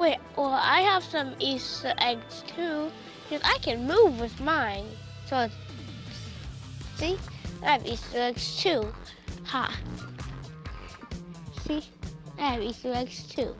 Wait, well, I have some Easter eggs too, because I can move with mine. So, see, I have Easter eggs too. Ha. See, I have Easter eggs too.